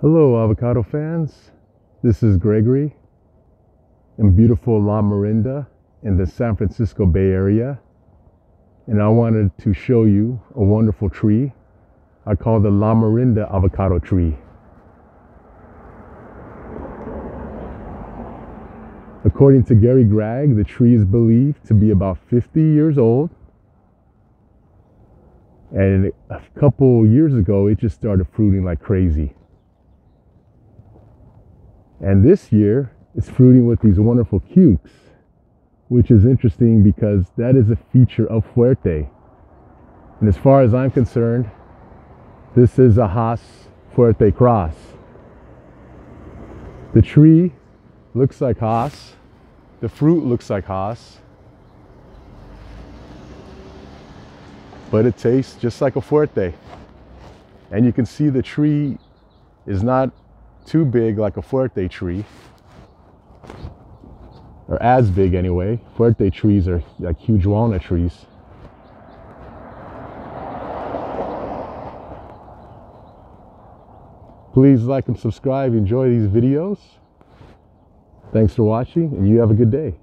Hello, avocado fans. This is Gregory in beautiful Lamorinda in the San Francisco Bay Area. And I wanted to show you a wonderful tree I call the Lamorinda avocado tree. According to Gary Gragg, the tree is believed to be about 50 years old. And a couple years ago, it just started fruiting like crazy. And this year, it's fruiting with these wonderful cukes, which is interesting because that is a feature of Fuerte. And as far as I'm concerned, this is a Hass Fuerte cross. The tree looks like Hass. The fruit looks like Hass. But it tastes just like a Fuerte. And you can see the tree is not too big like a Fuerte tree. Or as big anyway. Fuerte trees are like huge walnut trees. Please like and subscribe. Enjoy these videos. Thanks for watching and you have a good day.